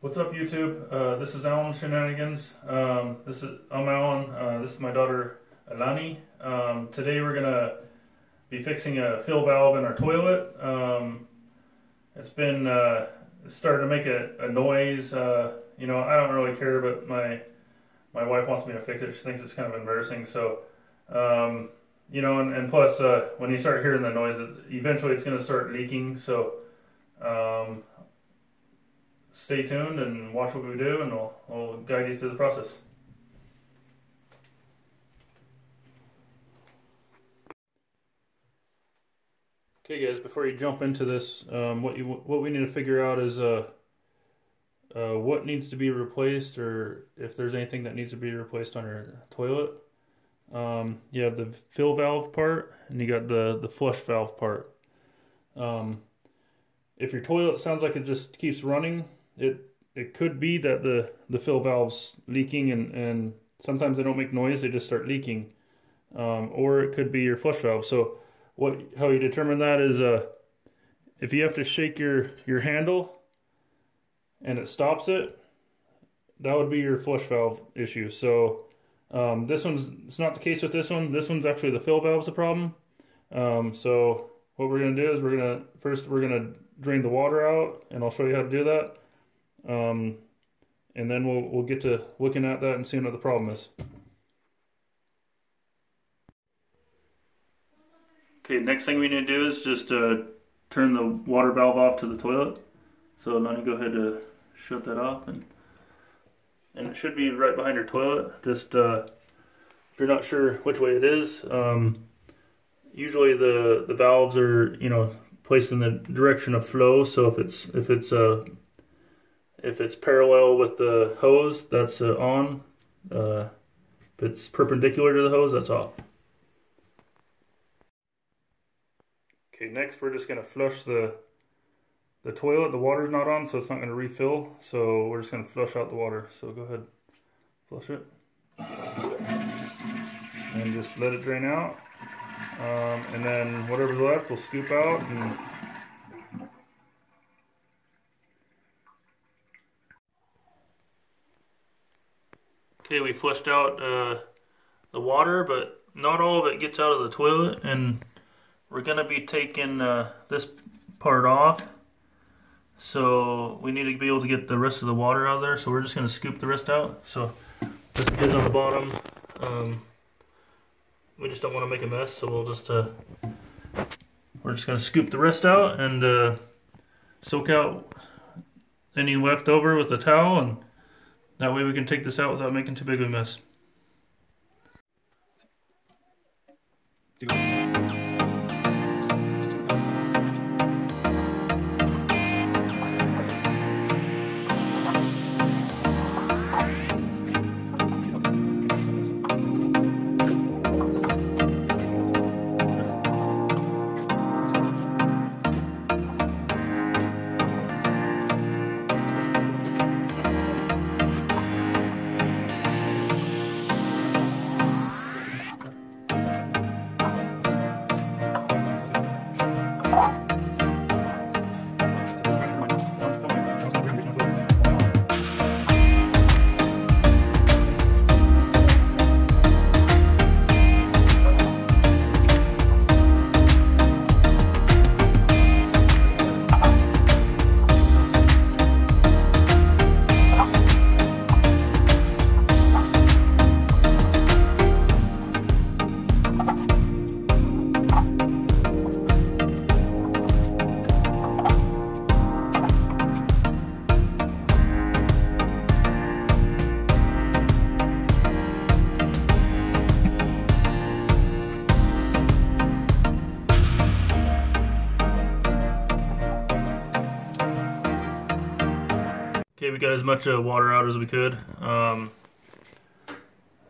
What's up YouTube? Uh, this is Allen Shenanigans. Um, this is I'm Allen. Uh, this is my daughter Alani. Um, today we're gonna be fixing a fill valve in our toilet. Um, it's been uh, starting to make a, a noise. Uh, you know, I don't really care, but my my wife wants me to fix it. She thinks it's kind of embarrassing. So, um, you know, and, and plus, uh, when you start hearing the noise, eventually it's going to start leaking. So, um, stay tuned and watch what we do, and we'll, we'll guide you through the process. Okay, guys, before you jump into this, um, what you what we need to figure out is uh, uh, what needs to be replaced, or if there's anything that needs to be replaced on your toilet. Um, you have the fill valve part, and you got the the flush valve part. Um, if your toilet sounds like it just keeps running, it it could be that the the fill valve's leaking, and and sometimes they don't make noise; they just start leaking. Um, or it could be your flush valve. So what how you determine that is uh if you have to shake your your handle and it stops it that would be your flush valve issue so um, this one's it's not the case with this one. This one's actually the fill valve's the problem. Um, so what we're gonna do is we're gonna first we're gonna drain the water out and I'll show you how to do that. Um, and then we'll we'll get to looking at that and seeing what the problem is. Okay, next thing we need to do is just uh, turn the water valve off to the toilet. So now you go ahead to shut that off and and it should be right behind your toilet. Just uh, if you're not sure which way it is, um, usually the the valves are you know placed in the direction of flow. So if it's if it's uh, if it's parallel with the hose, that's uh, on. Uh, if it's perpendicular to the hose, that's off. Okay, next we're just going to flush the the toilet. The water's not on, so it's not going to refill. So we're just going to flush out the water. So go ahead, flush it. And just let it drain out. Um, and then whatever's left, we'll scoop out and Okay, we flushed out uh, the water, but not all of it gets out of the toilet. And we're going to be taking uh, this part off. So we need to be able to get the rest of the water out of there. So we're just going to scoop the rest out. So this is on the bottom. Um, we just don't want to make a mess. So we'll just, uh, we're just going to scoop the rest out and uh, soak out any left over with a towel. And that way we can take this out without making too big of a mess. As much uh, water out as we could. Um,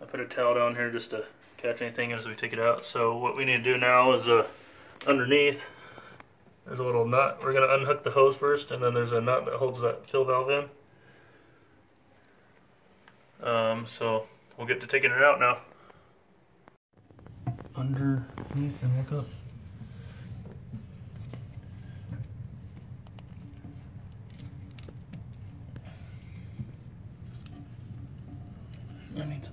I put a towel down here just to catch anything as we take it out. So what we need to do now is uh, underneath, there's a little nut. We're going to unhook the hose first, and then there's a nut that holds that fill valve in. Um, so we'll get to taking it out now. Underneath and look up. I need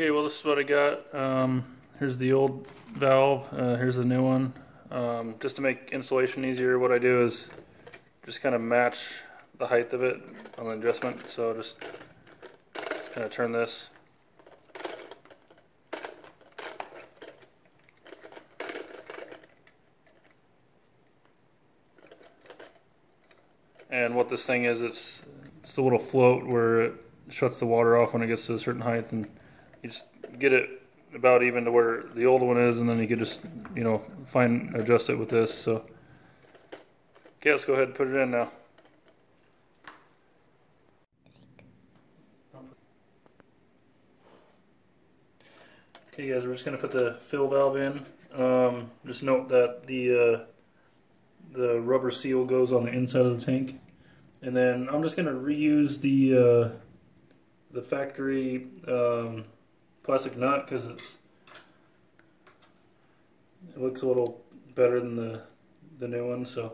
Okay, well this is what I got. Um, here's the old valve, uh, here's the new one. Um, just to make installation easier, what I do is just kind of match the height of it on the adjustment. So just, just kind of turn this. And what this thing is, it's, it's a little float where it shuts the water off when it gets to a certain height and you just get it about even to where the old one is and then you can just you know fine adjust it with this so. Okay let's go ahead and put it in now. Okay guys we're just going to put the fill valve in. Um, just note that the uh, the rubber seal goes on the inside of the tank. And then I'm just going to reuse the uh, the factory um, plastic nut because it's it looks a little better than the the new one. So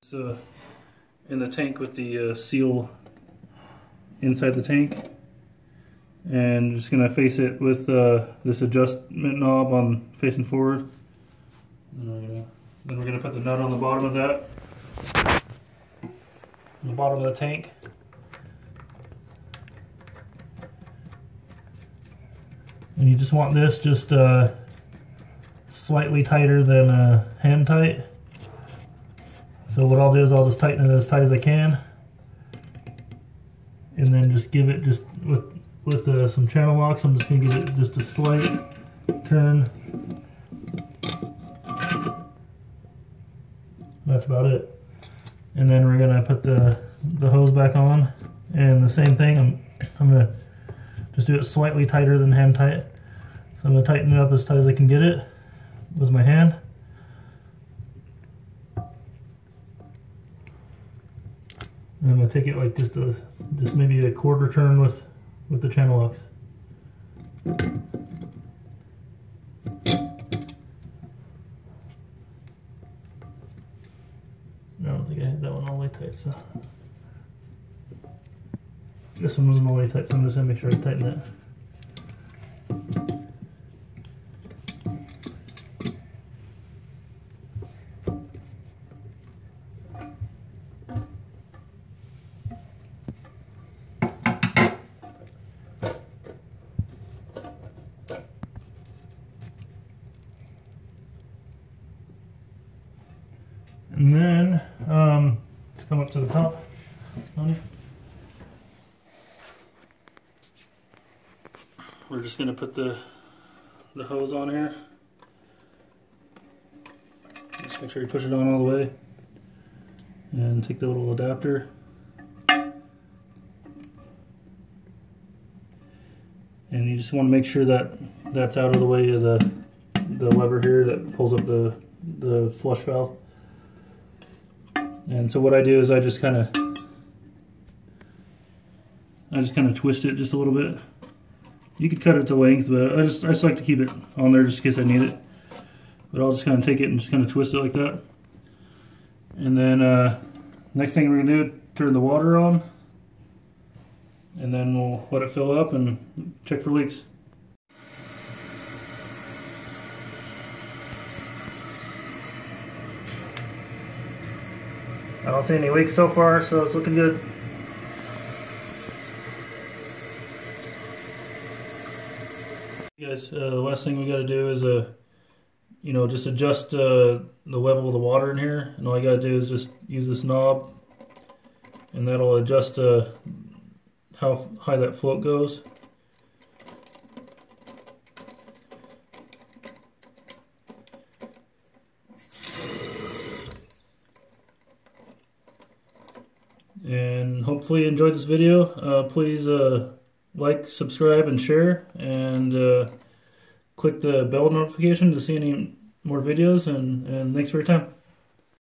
it's uh, in the tank with the uh, seal inside the tank, and just gonna face it with uh, this adjustment knob on facing forward. then we're gonna put the nut on the bottom of that, on the bottom of the tank. And you just want this just uh, slightly tighter than uh, hand tight. So what I'll do is I'll just tighten it as tight as I can. And then just give it just with with uh, some channel locks, I'm just gonna give it just a slight turn. That's about it. And then we're gonna put the the hose back on, and the same thing. I'm I'm gonna just do it slightly tighter than hand tight. So I'm gonna tighten it up as tight as I can get it with my hand. And I'm gonna take it like just a, just maybe a quarter turn with, with the channel locks. I don't think I had that one all the way tight, so. This one wasn't all the way tight, so I'm just gonna make sure I tighten that. Come up to the top. We're just gonna put the the hose on here. Just make sure you push it on all the way. And take the little adapter. And you just want to make sure that that's out of the way of the the lever here that pulls up the the flush valve. And so what I do is I just kind of I just kind of twist it just a little bit. You could cut it to length, but I just I just like to keep it on there just in case I need it. But I'll just kind of take it and just kind of twist it like that. And then uh, next thing we're gonna do, turn the water on, and then we'll let it fill up and check for leaks. I don't see any leaks so far, so it's looking good. Guys, uh, the last thing we got to do is, uh, you know, just adjust uh, the level of the water in here. And all you got to do is just use this knob, and that'll adjust uh, how high that float goes. Hopefully you enjoyed this video. Uh, please uh, like, subscribe, and share. And uh, click the bell notification to see any more videos. And, and thanks for your time.